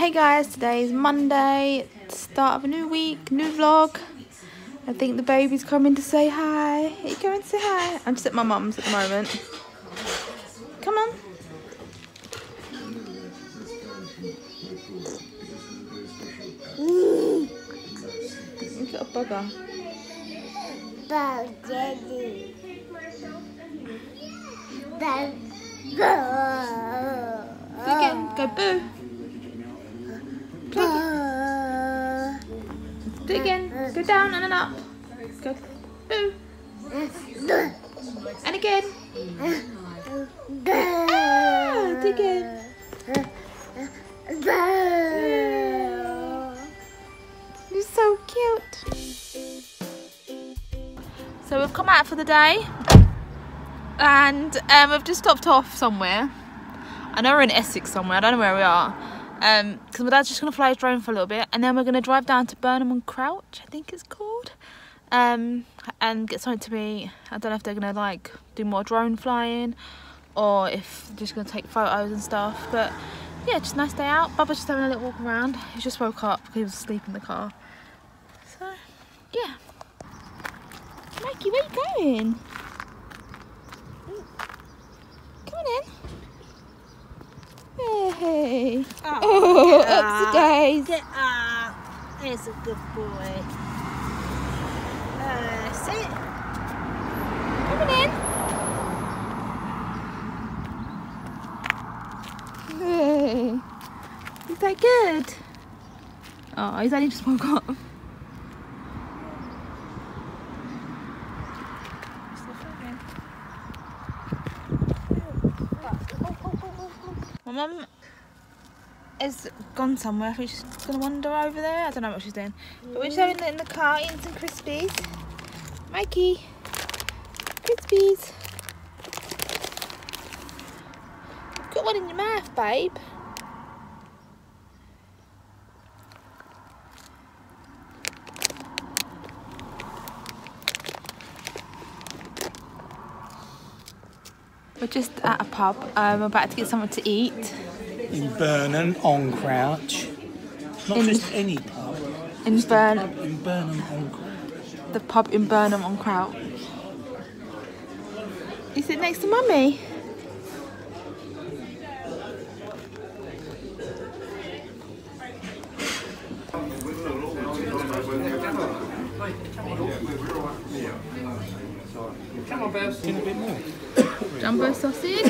Hey guys, today is Monday, start of a new week, new vlog. I think the baby's coming to say hi. Are you going to say hi? I'm just at my mum's at the moment. Come on. Look at a bugger. Then Do again. Go boo. Do. Do again. Go down and then up. Go boo. And again. Ah, do again. You're so cute. So we've come out for the day and um, we've just stopped off somewhere. I know we're in Essex somewhere, I don't know where we are. Because my dad's just going to fly his drone for a little bit and then we're going to drive down to Burnham on Crouch, I think it's called. Um, and get something to eat. I don't know if they're going to like do more drone flying or if they're just going to take photos and stuff. But yeah, just a nice day out. Bubba's just having a little walk around. He just woke up because he was asleep in the car. So, yeah. Mikey, where you going? Come on in. Hey. Oh, upsy days. Get up. There's a good boy. Uh, sit. Come in. Hey. Is that good? Oh, he's only just woke up. My mum has gone somewhere. She's going to wander over there. I don't know what she's doing. But we're just having in the car, eating some Crispies. Mikey, Crispies. You've got one in your mouth, babe. We're just at a pub. Um, we're about to get something to eat. in Burnham on Crouch. Not In- just any pub. In Burn, In Burnham on Crouch. the pub in Burnham on Crouch. You sit next to mummy. In a bit more. Jumbo sausage.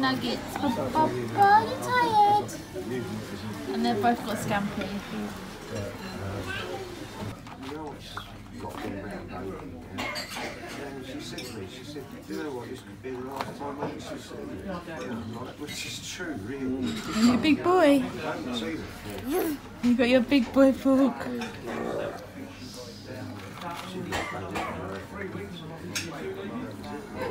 Nuggets Bubba. You tired? And they've both got scampi. She said to me, she said, you know what, this could be the last time I used to see you. Which is true, really. And your big boy. I haven't seen it before. You got your big boy fork.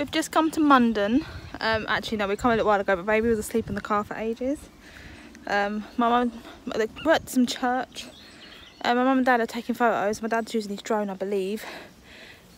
We've just come to Mundon. Um, actually, no, we come a little while ago, but baby was asleep in the car for ages. Um, my mum, they were at some church. Uh, my mum and dad are taking photos. My dad's using his drone, I believe.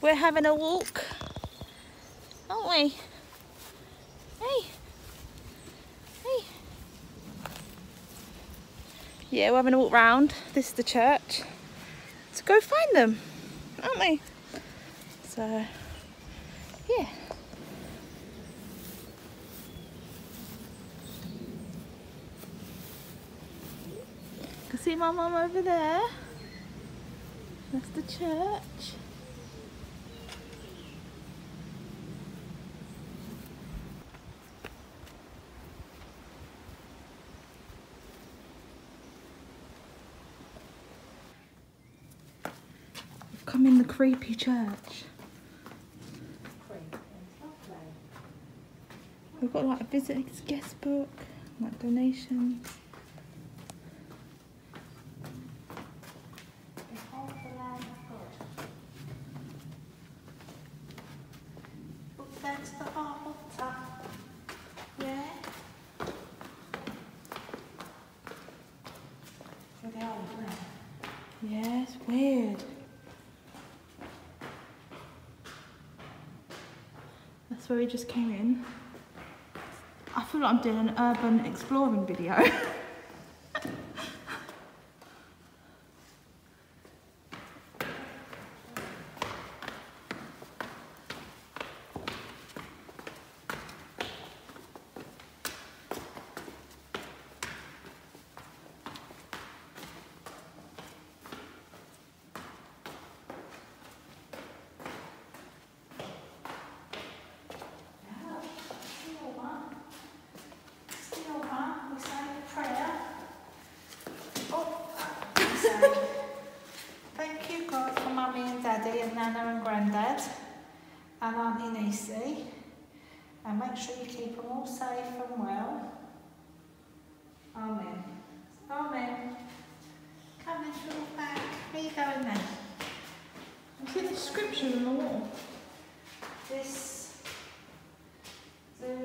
We're having a walk, aren't we? Hey, hey. Yeah, we're having a walk round. This is the church. So go find them, aren't we? So, yeah. See my mum over there. That's the church. We've come in the creepy church. We've got like a visitor's guest book, like donations. That's the whole top. Yeah. Yeah, it's weird. That's where we just came in. I feel like I'm doing an urban exploring video. Still one, we say a prayer. Oh, we say, thank you God for mummy and daddy and nana and granddad and auntie Nisi. And make sure you keep them all safe and well. Amen. Amen. Come and little back. Where you going then? I see the description on the wall. This. The.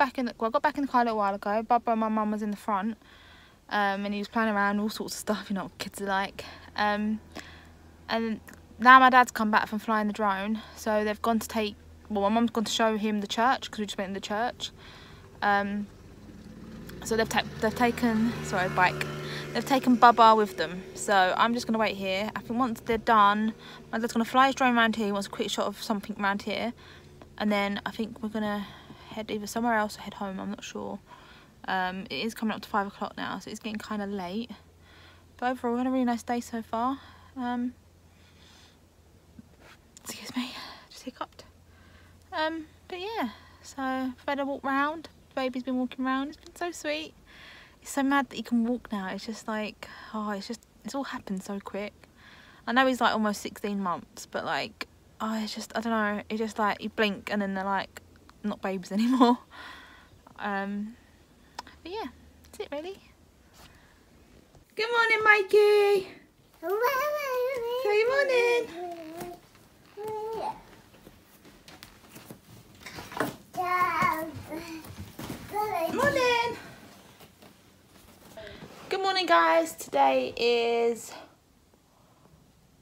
Back in the, well, I got back in the car a little while ago. Bubba and my mum was in the front. Um, and he was playing around all sorts of stuff, you know what kids are like. Um, and now my dad's come back from flying the drone, so they've gone to take. Well, my mum's gone to show him the church because we just went in the church. Um, so they've ta- they've taken sorry bike. They've taken Bubba with them, so I'm just gonna wait here. I think once they're done, my dad's gonna fly his drone around here. He wants a quick shot of something around here, and then I think we're gonna head either somewhere else or head home. I'm not sure. Um, it is coming up to five o'clock now, so it's getting kind of late. But overall, we had a really nice day so far. Um, excuse me, just hiccuped. Um, but yeah, so I've had a walk round. The baby's been walking around. It's been so sweet. He's so mad that he can walk now. It's just like, oh, it's just, it's all happened so quick. I know he's like almost 16 months, but like, oh, it's just, I don't know. It's just like, you blink and then they're like, not babies anymore. Um, but yeah, that's it really. Good morning, Mikey. Good morning. Morning. Good morning, guys. Today is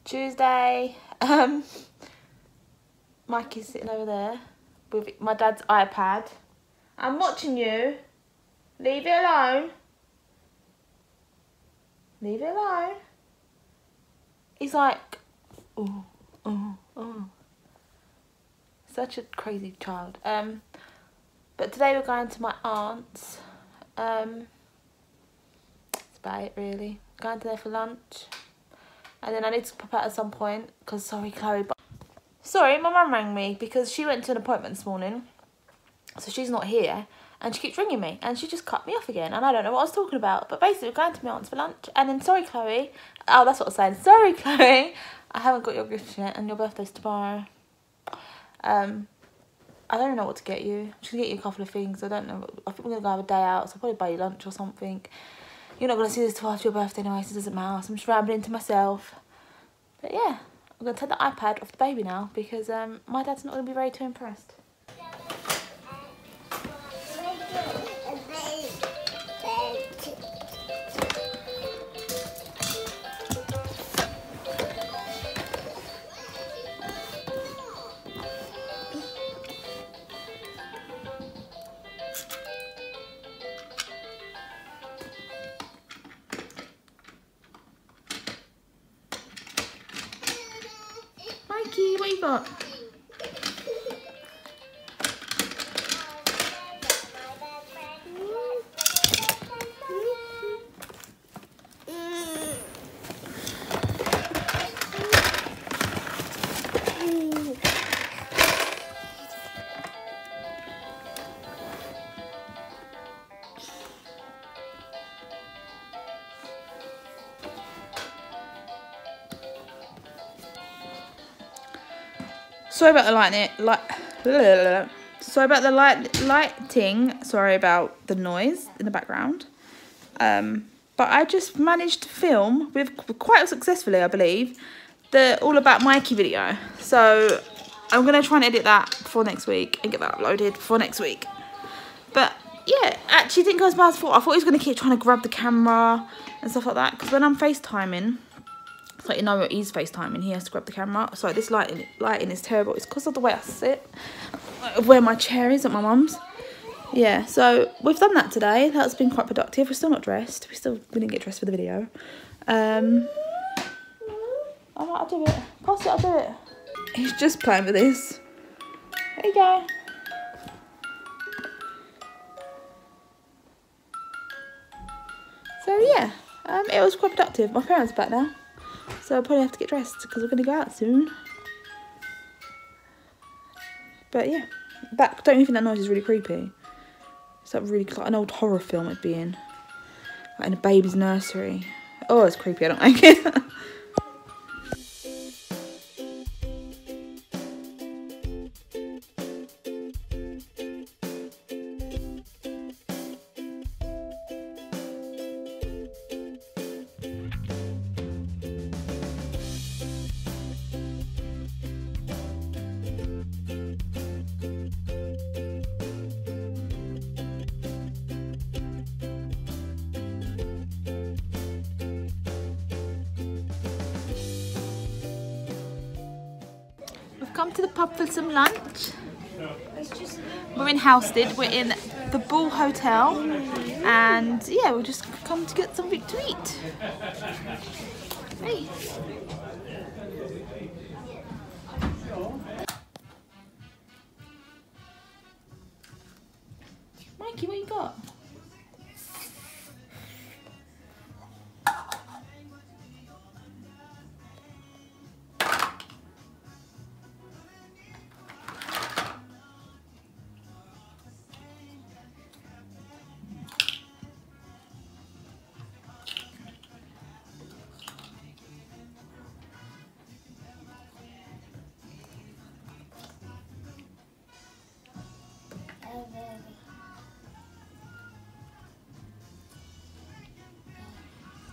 Tuesday. Um, Mikey's sitting over there with my dad's iPad. I'm watching you. Leave it alone. Leave it alone. He's like, oh, oh, oh. Such a crazy child. Um, but today we're going to my aunt's. Um, that's about it really. Going to there for lunch. And then I need to pop out at some point because sorry Chloe, but sorry, my mum rang me because she went to an appointment this morning. So she's not here and she keeps ringing me and she just cut me off again and I don't know what I was talking about. But basically we're going to my aunt's for lunch and then sorry Chloe. Oh that's what I was saying. Sorry Chloe. I haven't got your gift yet and your birthday's tomorrow. Um I don't know what to get you. I'm just gonna get you a couple of things. I don't know. I think we're gonna go have a day out, so I'll probably buy you lunch or something. You're not gonna see this till after your birthday anyway, so it doesn't matter. So I'm just rambling to myself. But yeah, I'm gonna take the iPad off the baby now because um, my dad's not gonna be very too impressed. Sorry about the lighting. Light. Sorry about the light lighting. Sorry about the noise in the background. Um, but I just managed to film with quite successfully, I believe, the all about Mikey video. So I'm gonna try and edit that for next week and get that uploaded for next week. But yeah, actually didn't go as bad as I thought. I thought he was gonna keep trying to grab the camera and stuff like that. Because when I'm FaceTiming, like you know he's FaceTiming, he has to grab the camera. So this lighting lighting is terrible. It's because of the way I sit, of where my chair is at my mum's. Yeah, so we've done that today. That's been quite productive. We're still not dressed. We still we didn't get dressed for the video. Um, Alright, I'll do it. Pass it, I'll do it. He's just playing with this. There you go. So yeah, um, it was quite productive. My parents are back now. So I'll probably have to get dressed because we're going to go out soon. But yeah, that don't you think that noise is really creepy? It's like really like an old horror film it'd be in. Like in a baby's nursery. Oh, it's creepy, I don't like it. to the pub for some lunch. We're in Halstead, we're in the Bull Hotel, and yeah, we've just come to get something to eat. Hey.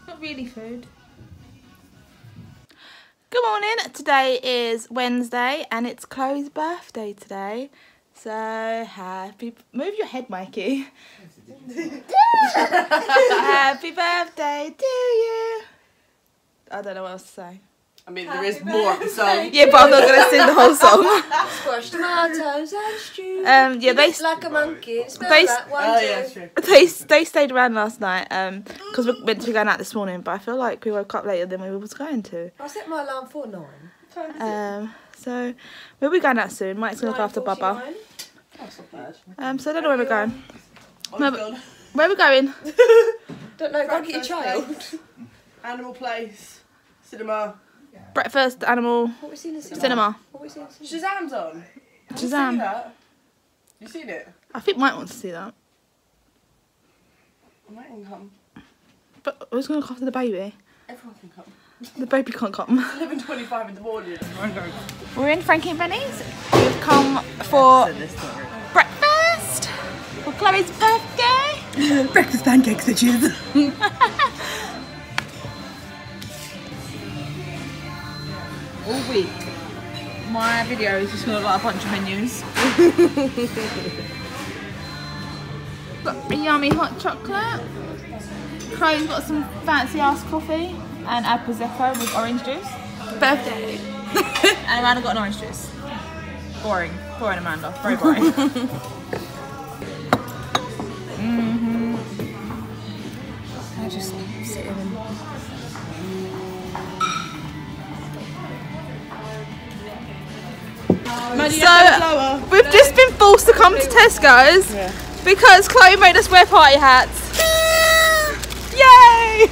Not really food. Good morning. Today is Wednesday and it's Chloe's birthday today. So happy move your head, Mikey. happy birthday to you. I don't know what else to say. I mean, there is more of the song. Yeah, but I'm not gonna sing the whole song. Squash tomatoes and stew. Um, yeah, they It's like a monkey. Spell they- that one, Oh two. yeah, true. they they stayed around last night um because we're meant to be going out this morning, but I feel like we woke up later than we was going to. I set my alarm for nine. Um, so we'll be going out soon. Mike's gonna look after Bubba. 9:49. That's not bad. Um, so I don't know where we're going. Oh, No, my but- God. Where are we going? Don't know, go get your child. place, Animal place. Cinema. Breakfast, animal, What we seen in the cinema? cinema. What we seen in the cinema? Shazam's on. Have you Shazam. seen that? You seen it? I think Mike wants to see that. I might can come. But who's gonna look after the baby? Everyone can come. The baby can't come. 11.25 in the morning. We're in Frankie and Benny's. We've come for breakfast for Chloe's birthday. Breakfast pancakes, bitches. All week, my video is just gonna look like a bunch of menus. got a yummy hot chocolate. Chloe's got some fancy ass coffee and a prosecco with orange juice. Birthday. and Amanda got an orange juice. Boring. Boring, Amanda. Very boring. hmm So we've just been forced to come to Tesco's because Chloe made us wear party hats. Yay!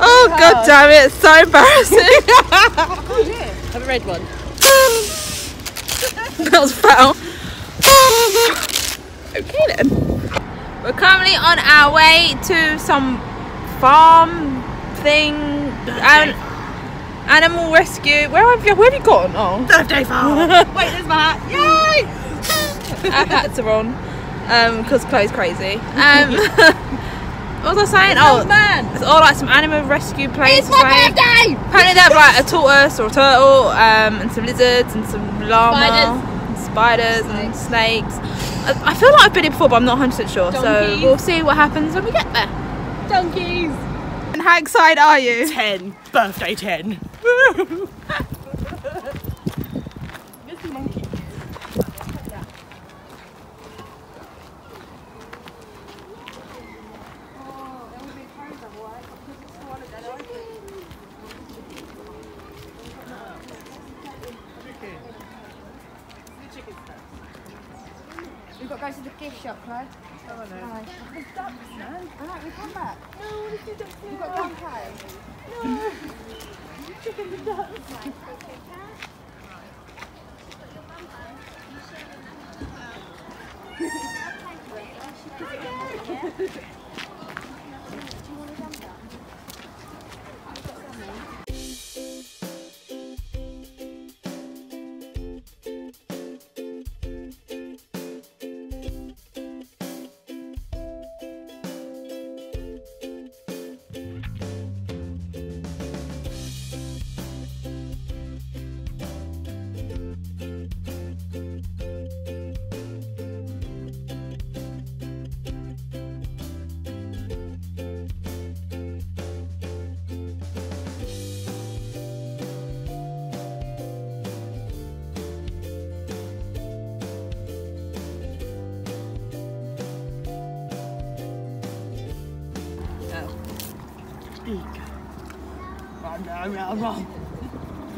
Oh god damn it, it's so embarrassing. Have a red one. that was foul. okay then. We're currently on our way to some farm thing. And Animal rescue. Where have you? Where have you gone? Oh, Birthday farm. Wait, there's my hat. Yay! our hats are on. Um, because Chloe's crazy. Um, what was I saying? Oh, man. it's all like some animal rescue place. It's my like- birthday. Apparently they have like a tortoise or a turtle, um, and some lizards and some llama, Spiders. and spiders and snakes. I, I feel like I've been here before, but I'm not 100 percent sure. So we'll see what happens when we get there. Donkeys. And how excited are you? 10. Birthday 10. We've Yeah.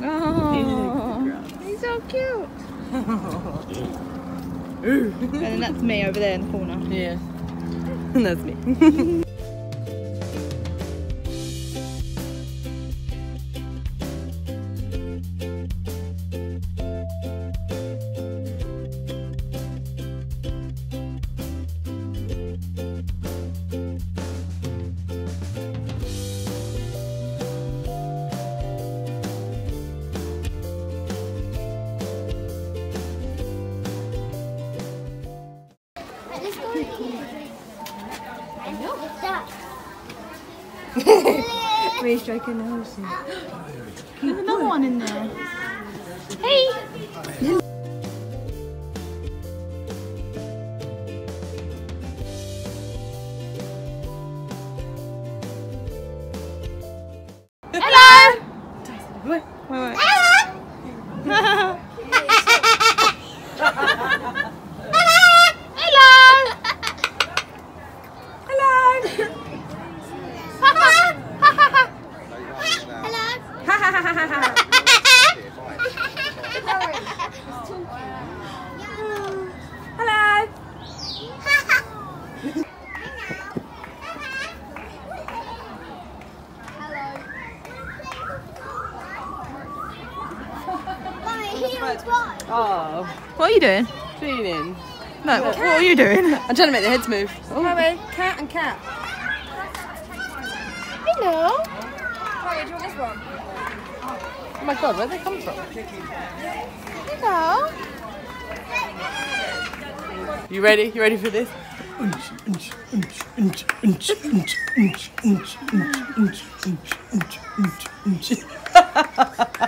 Oh, he's so cute. and then that's me over there in the corner. Yeah. And that's me. Know. Duck. Me stroking nose. There's another one in there. Hey! Oh, What are you doing? feeling. No, what, what are you doing? I'm trying to make the heads move. Oh. Chloe, cat and cat. Hello. Chloe, do you want this one? oh my god, where'd they come from? Hello. You ready? You ready for this?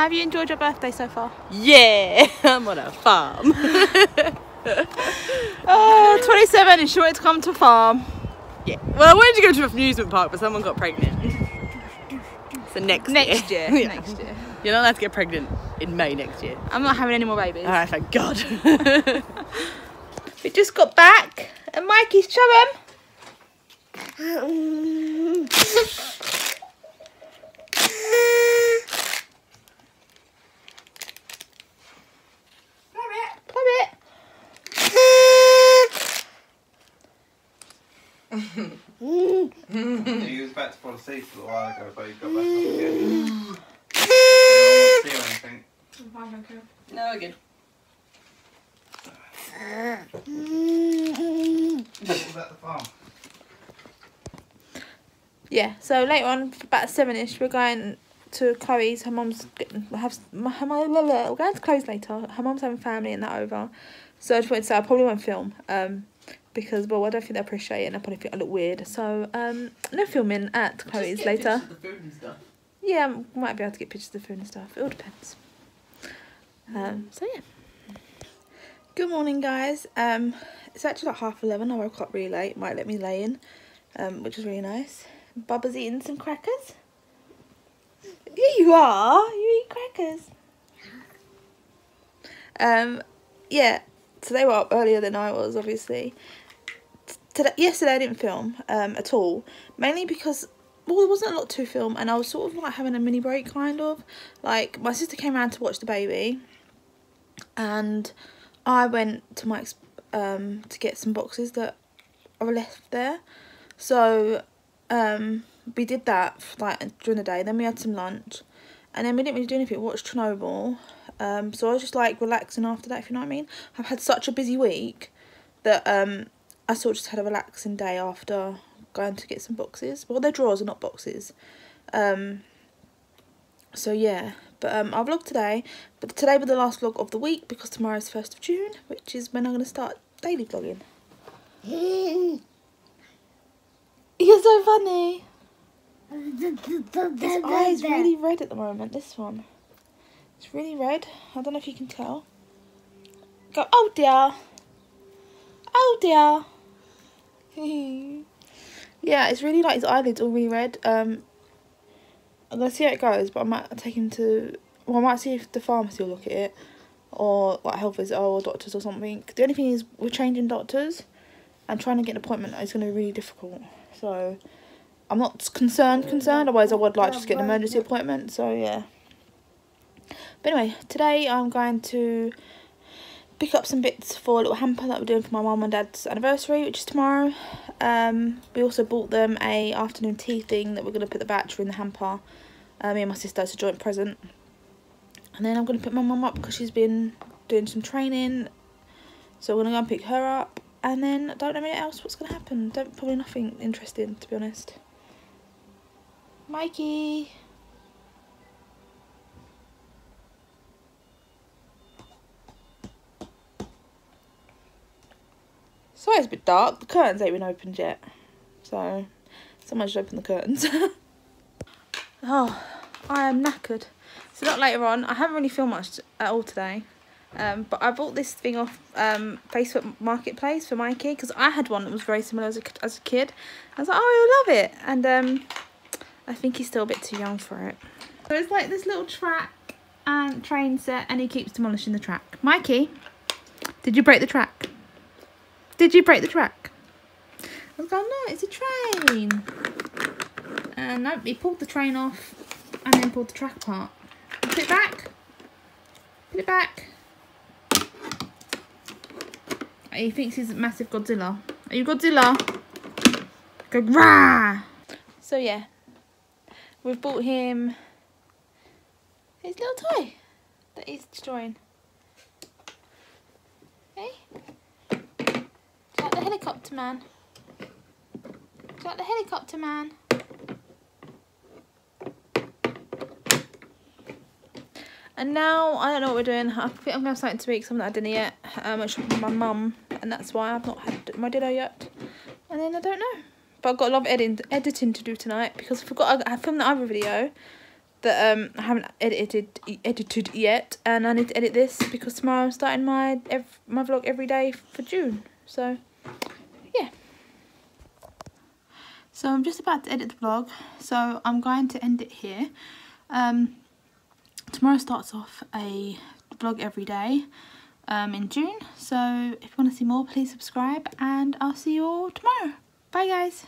have you enjoyed your birthday so far? Yeah, I'm on a farm. Oh, 27 and sure to come to farm. yeah. Well, I wanted to go to an amusement park, but someone got pregnant. So next Next year. Yeah. Next year. You're not allowed to get pregnant in May next year. I'm not having any more babies. Alright, thank God. We just got back and Mikey's chum. Plum it. He was about to fall asleep a little while ago, but he got back up again. He didn't want to see or anything. fine, thank you. No, again. What about the farm? Yeah, so later on, about seven-ish, we're going to Chloe's. Her mum's getting, have her mum, we're going to Chloe's later. Her mum's having family and that over. So I just wanted to say I probably won't film. Um, because well, I don't think they appreciate it, and I probably think I look weird. So um, no filming at Chloe's later. of the food and stuff. Yeah, I might be able to get pictures of the food and stuff. It all depends. Um, so yeah. Good morning, guys. Um, it's actually like half eleven. I woke up really late. Mike let me lay in, um, which is really nice. Bubba's eating some crackers. Here you are. You eat crackers. Um, yeah. So they were up earlier than I was, obviously. Today, yesterday I didn't film um, at all, mainly because well, there wasn't a lot to film, and I was sort of like having a mini break, kind of. Like my sister came around to watch the baby, and I went to Mike's um, to get some boxes that are left there. So um, we did that like during the day. Then we had some lunch, and then we didn't really do anything. We watched Chernobyl. Um, so I was just like relaxing after that, if you know what I mean. I've had such a busy week that um, I sort of just had a relaxing day after going to get some boxes. Well, they're drawers and not boxes. Um, so yeah, but um, I'll vlog today. But today will be the last vlog of the week because tomorrow's first of June, which is when I'm gonna start daily vlogging. You're so funny. His eye's really red at the moment. This one, it's really red. I don't know if you can tell. Go. Oh dear. Oh dear. yeah, it's really like his eyelids all really red. Um, gonna see how it goes, but I might take him to. Well, I might see if the pharmacy will look at it, or like health visitor or doctors or something. The only thing is we're changing doctors, and trying to get an appointment is gonna be really difficult. So, I'm not concerned. Concerned. Otherwise, I would like to just get an emergency appointment. So yeah. But anyway, today I'm going to pick up some bits for a little hamper that we're doing for my mum and dad's anniversary, which is tomorrow. Um, we also bought them a afternoon tea thing that we're going to put the battery in the hamper. Uh, me and my sister as a joint present. And then I'm going to pick my mum up because she's been doing some training. So we're going to go and pick her up. And then I don't know anything else what's going to happen. Don't Probably nothing interesting, to be honest. Mikey. Sorry it's a bit dark. The curtains ain't been opened yet. So, someone should open the curtains. oh, I am knackered. So not later on. I haven't really filmed much at all today. Um, but I bought this thing off um, Facebook Marketplace for Mikey because I had one that was very similar as a, as a kid. I was like, oh, he'll love it. And um, I think he's still a bit too young for it. So it's like this little track and train set and he keeps demolishing the track. Mikey, did you break the track? Did you break the track? I no, it's a train. Uh, and no, he pulled the train off and then pulled the track apart. Put it back. Put it back. He thinks he's a massive Godzilla. Are you Godzilla? Go rah! So yeah, we've bought him his little toy that he's destroying. Hey? Do you like the helicopter man? Like the helicopter man? And now I don't know what we're doing. I think I'm going to have something to eat, something I didn't yet. Um, shopping with my mum, and that's why I've not had my dinner yet. And then I don't know. But I've got a lot of editing, editing to do tonight because I forgot I, I filmed the other video that um I haven't edited edited yet, and I need to edit this because tomorrow I'm starting my my vlog every day for June. So yeah. So I'm just about to edit the vlog, so I'm going to end it here. Um, tomorrow starts off a vlog every day um, in June. So if you want to see more, please subscribe, and I'll see you all tomorrow. Bye, guys.